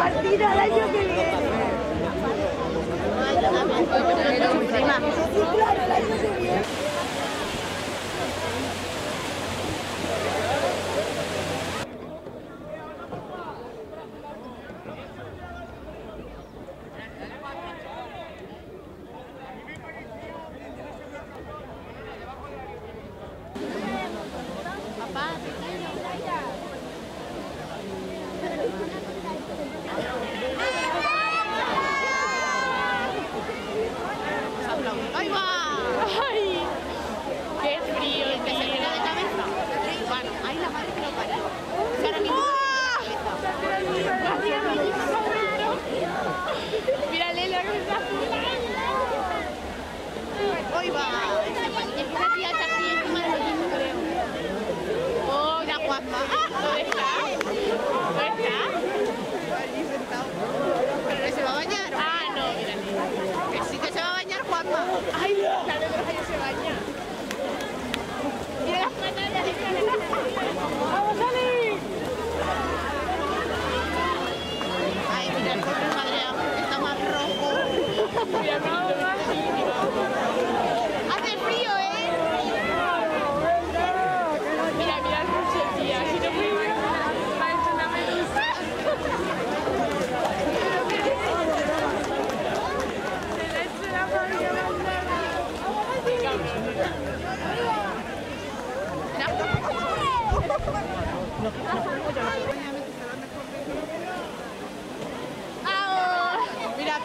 partido el año que viene. Mira Lelo, que está Hoy va. Esta tía está aquí encima de ti, creo. Oh, la guapa. ¿Dónde está? ¿Dónde está? Pero no se va a bañar. Ah, no, mira. Que sí que se va a bañar, Juanma. Ay, No.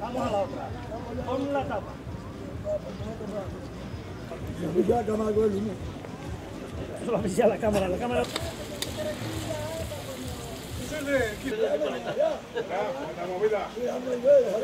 Vamos a la otra. Pon la tapa. Ya cámara con el humo. Eso va a la cámara, la cámara. ¡La movida!